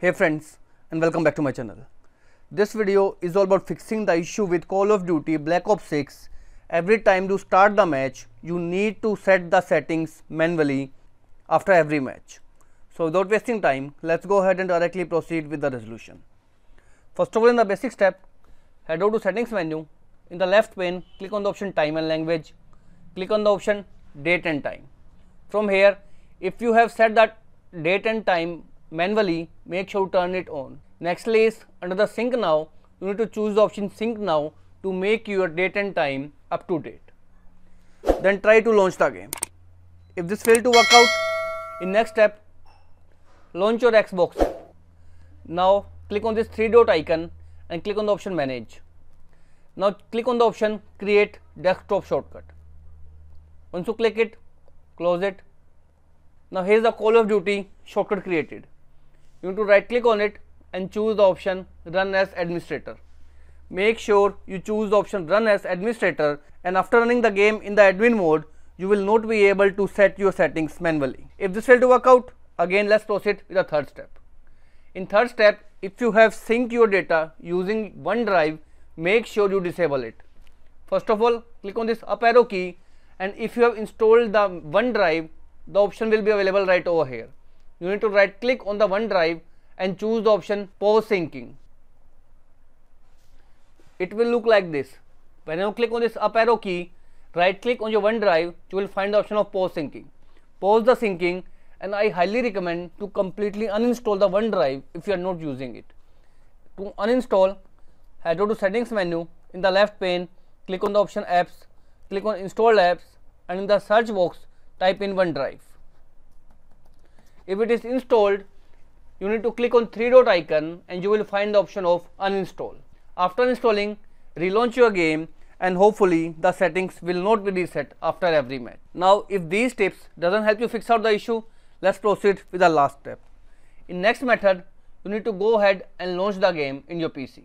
Hey friends and welcome back to my channel. This video is all about fixing the issue with Call of Duty Black Ops 6. Every time you start the match, you need to set the settings manually after every match. So without wasting time, let's go ahead and directly proceed with the resolution. First of all in the basic step, head over to settings menu. In the left pane, click on the option time and language. Click on the option date and time. From here, if you have set that date and time manually make sure to turn it on. Nextly is under the sync now you need to choose the option sync now to make your date and time up to date. Then try to launch the game. If this failed to work out in next step launch your Xbox. Now click on this three dot icon and click on the option manage. Now click on the option create desktop shortcut. Once you click it close it. Now here is the Call of Duty shortcut created you need to right click on it and choose the option run as administrator. Make sure you choose the option run as administrator and after running the game in the admin mode you will not be able to set your settings manually. If this failed to work out again let's proceed with the third step. In third step if you have synced your data using OneDrive make sure you disable it. First of all click on this up arrow key and if you have installed the OneDrive the option will be available right over here you need to right click on the OneDrive and choose the option pause syncing. It will look like this. When you click on this up arrow key, right click on your OneDrive, you will find the option of pause syncing. Pause the syncing and I highly recommend to completely uninstall the OneDrive if you are not using it. To uninstall, head over to settings menu in the left pane, click on the option apps, click on install apps and in the search box type in OneDrive. If it is installed, you need to click on three dot icon and you will find the option of uninstall. After installing, relaunch your game and hopefully the settings will not be reset after every match. Now if these tips doesn't help you fix out the issue, let's proceed with the last step. In next method, you need to go ahead and launch the game in your PC.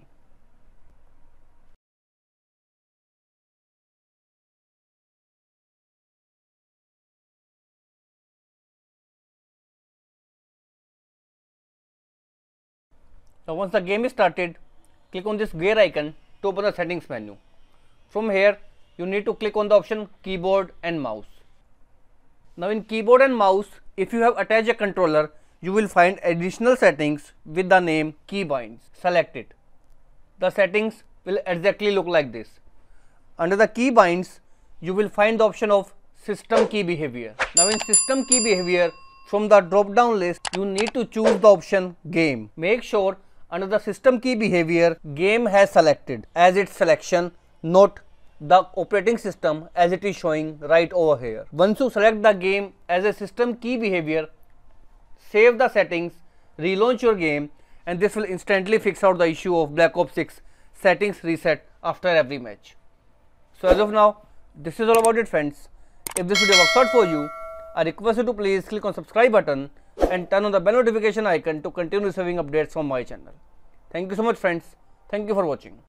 Now once the game is started, click on this gear icon to open the settings menu. From here, you need to click on the option keyboard and mouse. Now in keyboard and mouse, if you have attached a controller, you will find additional settings with the name keybinds. Select it. The settings will exactly look like this. Under the keybinds, you will find the option of system key behavior. Now in system key behavior, from the drop down list, you need to choose the option game. Make sure under the system key behavior game has selected as its selection not the operating system as it is showing right over here. Once you select the game as a system key behavior, save the settings, relaunch your game and this will instantly fix out the issue of Black Ops 6 settings reset after every match. So as of now, this is all about it friends. If this video works out for you, I request you to please click on subscribe button and turn on the bell notification icon to continue receiving updates from my channel. Thank you so much friends. Thank you for watching.